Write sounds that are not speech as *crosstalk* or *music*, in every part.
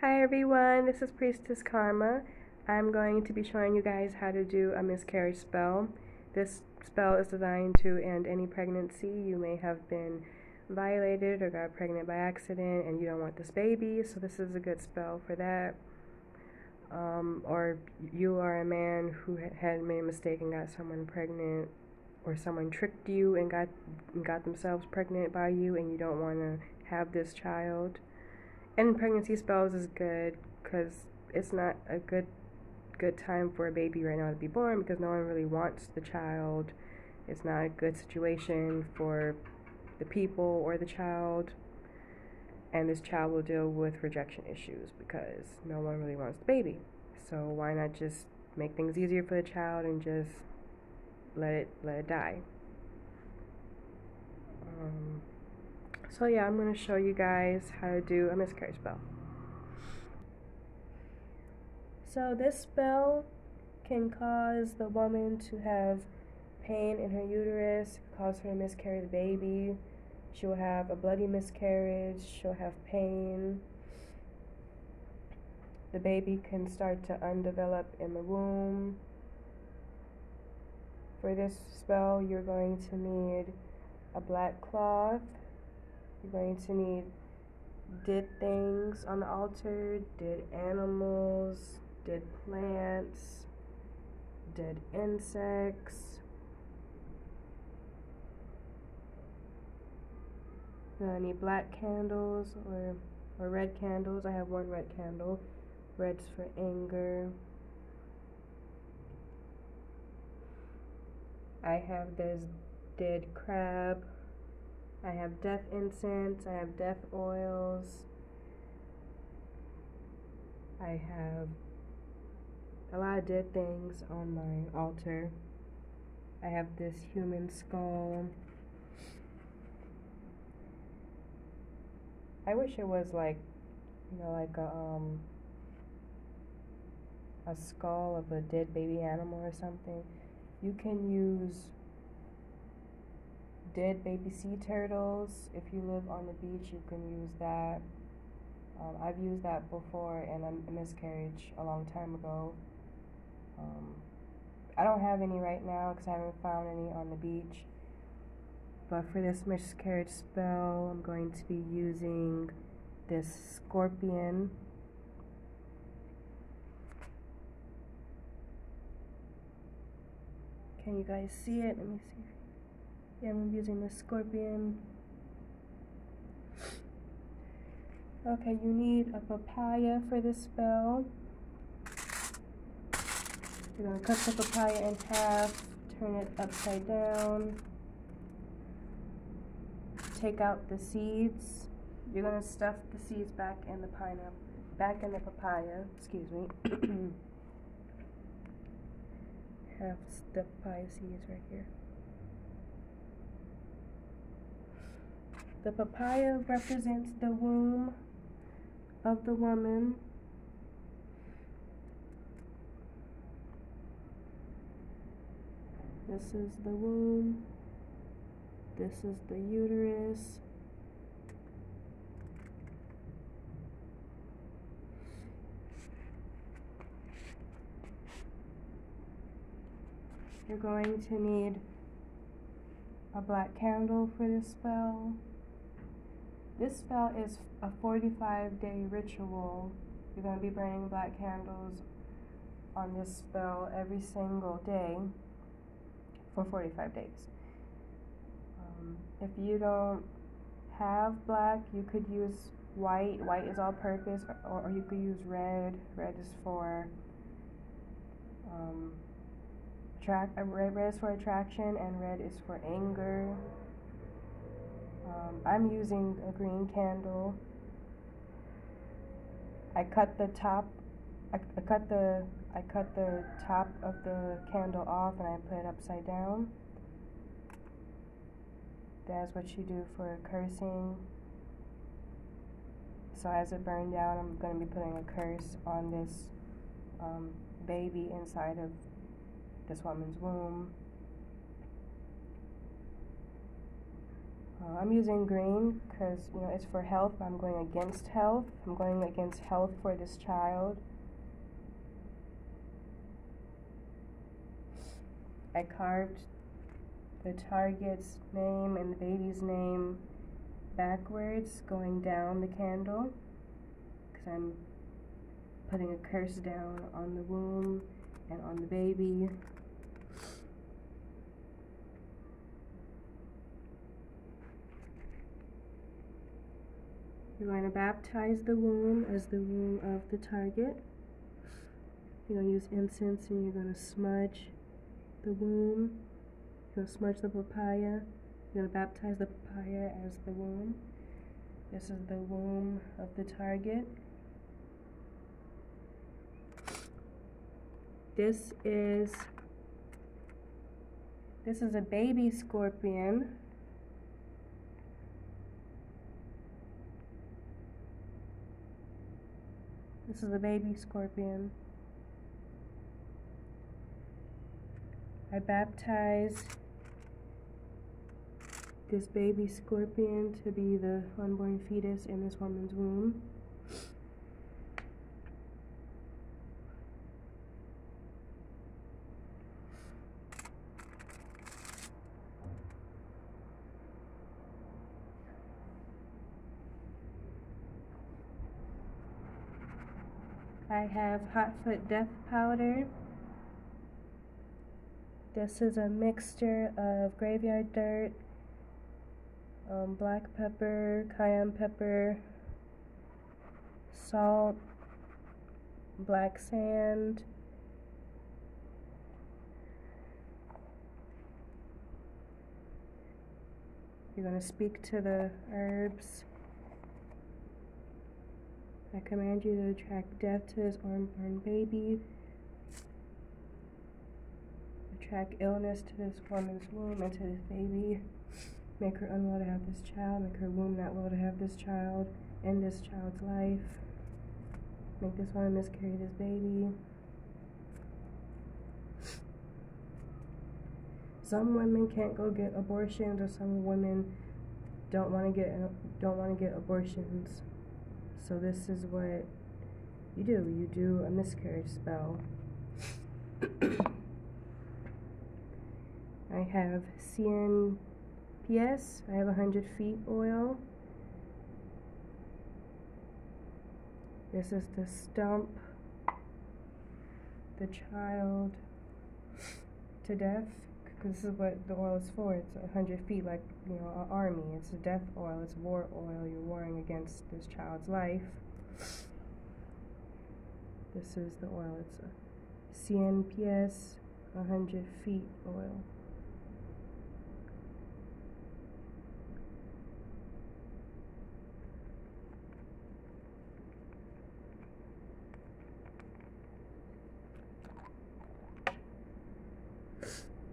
Hi everyone, this is Priestess Karma. I'm going to be showing you guys how to do a miscarriage spell. This spell is designed to end any pregnancy. You may have been violated or got pregnant by accident and you don't want this baby, so this is a good spell for that. Um, or you are a man who had made a mistake and got someone pregnant, or someone tricked you and got and got themselves pregnant by you, and you don't want to have this child. And pregnancy spells is good because it's not a good good time for a baby right now to be born because no one really wants the child. It's not a good situation for the people or the child. And this child will deal with rejection issues because no one really wants the baby. So why not just make things easier for the child and just let it let it die. Um, so yeah, I'm going to show you guys how to do a miscarriage spell. So this spell can cause the woman to have pain in her uterus, cause her to miscarry the baby. She'll have a bloody miscarriage, she'll have pain. The baby can start to undevelop in the womb. For this spell, you're going to need a black cloth. You're going to need dead things on the altar, dead animals, dead plants, dead insects. I need black candles or, or red candles. I have one red candle. Red's for anger. I have this dead crab. I have death incense. I have death oils. I have a lot of dead things on my altar. I have this human skull. I wish it was like, you know, like a um a skull of a dead baby animal or something. You can use dead baby sea turtles. If you live on the beach, you can use that. Um, I've used that before in a miscarriage a long time ago. Um, I don't have any right now because I haven't found any on the beach. But for this miscarriage spell, I'm going to be using this scorpion. Can you guys see it? Let me see. Yeah, I'm using the scorpion. Okay, you need a papaya for this spell. You're going to cut the papaya in half, turn it upside down, take out the seeds. You're going to stuff the seeds back in the pineapple, back in the papaya, excuse me. *coughs* Have the papaya seeds right here. The papaya represents the womb of the woman. This is the womb. This is the uterus. You're going to need a black candle for this spell. This spell is a 45 day ritual. You're going to be burning black candles on this spell every single day for 45 days. Um, if you don't have black, you could use white. White is all purpose, or, or you could use red. Red is for um. Uh, red, red is for attraction, and red is for anger. Um, I'm using a green candle. I cut the top. I, I cut the I cut the top of the candle off and I put it upside down. That's what you do for cursing. So as it burned down, I'm going to be putting a curse on this um, baby inside of this woman's womb. Uh, I'm using green because you know it's for health. I'm going against health. I'm going against health for this child. I carved the target's name and the baby's name backwards, going down the candle, because I'm putting a curse down on the womb and on the baby. You're going to baptize the womb as the womb of the target. You're going to use incense and you're going to smudge the womb. You're going to smudge the papaya. You're going to baptize the papaya as the womb. This is the womb of the target. This is this is a baby scorpion. This is a baby scorpion. I baptize this baby scorpion to be the unborn fetus in this woman's womb. I have Hotfoot Death Powder. This is a mixture of graveyard dirt, um, black pepper, cayenne pepper, salt, black sand, You're going to speak to the herbs. I command you to attract death to this unborn baby. Attract illness to this woman's womb and to this baby. Make her unwell to have this child. Make her womb not well to have this child. End this child's life. Make this woman miscarry this baby. Some women can't go get abortions, or some women don't want to get don't want to get abortions. So this is what you do. You do a miscarriage spell. *coughs* I have CNPS. I have 100 feet oil. This is to stump the child to death because this is what the oil is for. It's a 100 feet, like, you know, an army. It's a death oil, it's war oil. You're warring against this child's life. This is the oil. It's a CNPS 100 feet oil.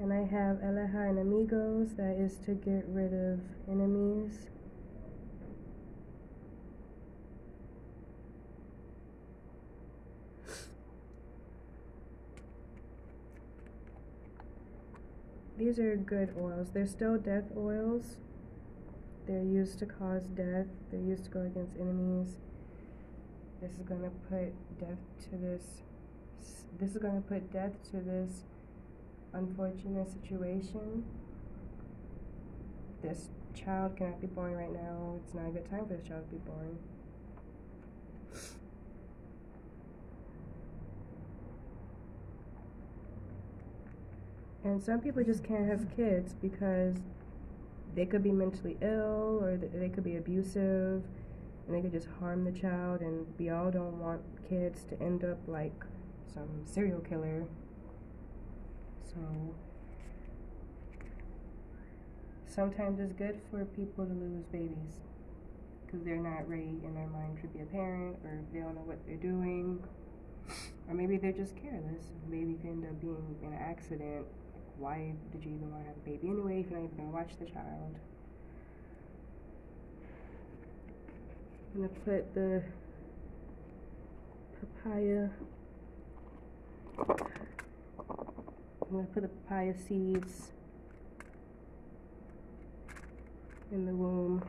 And I have Aleja Enemigos, that is to get rid of enemies. These are good oils. They're still death oils. They're used to cause death. They're used to go against enemies. This is going to put death to this. This is going to put death to this unfortunate situation. This child cannot be born right now. It's not a good time for this child to be born. And some people just can't have kids because they could be mentally ill or they could be abusive and they could just harm the child and we all don't want kids to end up like some serial killer so sometimes it's good for people to lose babies because they're not ready in their mind to be a parent or they don't know what they're doing. Or maybe they're just careless. Maybe could end up being in an accident. Like, why did you even want to have a baby anyway if you're not even going to watch the child? I'm going to put the papaya I'm going to put the papaya seeds in the womb,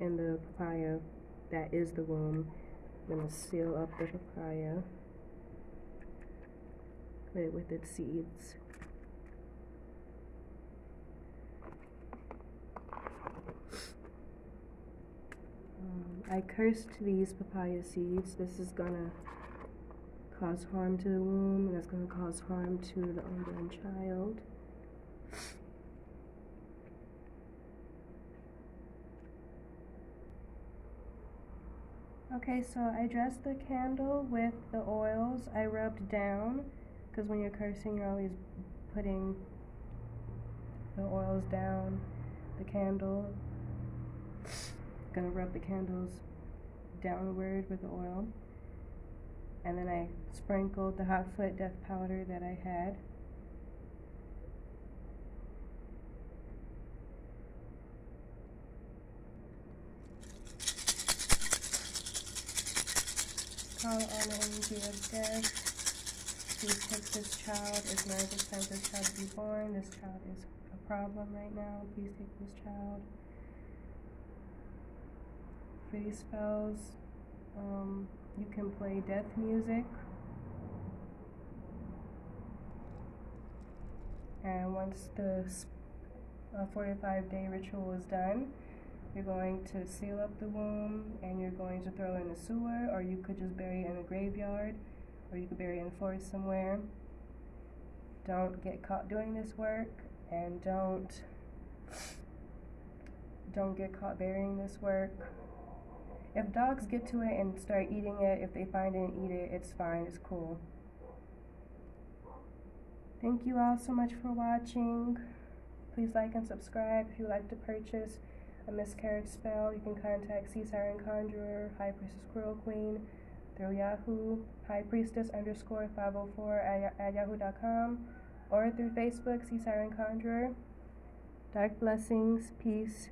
in the papaya that is the womb. I'm going to seal up the papaya with, with its seeds. Um, I cursed these papaya seeds. This is gonna cause harm to the womb, and that's gonna cause harm to the unborn child. Okay, so I dressed the candle with the oils I rubbed down, because when you're cursing, you're always putting the oils down the candle. Gonna rub the candles downward with the oil. And then I sprinkled the hot foot death powder that I had. Call on the energy of death. Please take this child. It's not the time this child to be born. This child is a problem right now. Please take this child. For these spells, um, you can play death music. And once the uh, 45 day ritual is done, you're going to seal up the womb and you're going to throw in a sewer, or you could just bury it in a graveyard, or you could bury it in a forest somewhere. Don't get caught doing this work and don't don't get caught burying this work. If dogs get to it and start eating it, if they find it and eat it, it's fine, it's cool. Thank you all so much for watching. Please like and subscribe if you would like to purchase a miscarriage spell, you can contact Sea Siren Conjurer, High Priestess Creole Queen through Yahoo, High Priestess underscore 504 at, at yahoo.com, or through Facebook, Sea Siren Conjurer. Dark blessings, peace,